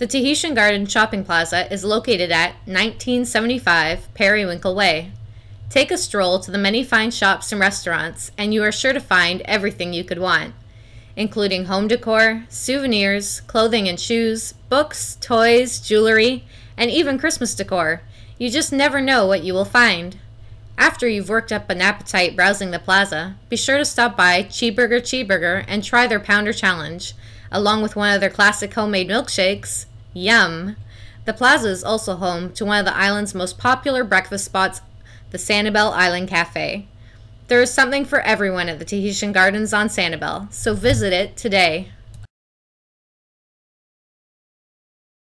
The Tahitian Garden Shopping Plaza is located at 1975 Periwinkle Way. Take a stroll to the many fine shops and restaurants, and you are sure to find everything you could want, including home decor, souvenirs, clothing and shoes, books, toys, jewelry, and even Christmas decor. You just never know what you will find. After you've worked up an appetite browsing the plaza, be sure to stop by Cheeburger Cheeburger and try their Pounder Challenge, along with one of their classic homemade milkshakes. Yum! The plaza is also home to one of the island's most popular breakfast spots, the Sanibel Island Cafe. There is something for everyone at the Tahitian Gardens on Sanibel, so visit it today.